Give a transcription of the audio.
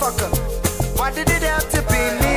motherfucker. Why did it have to be me?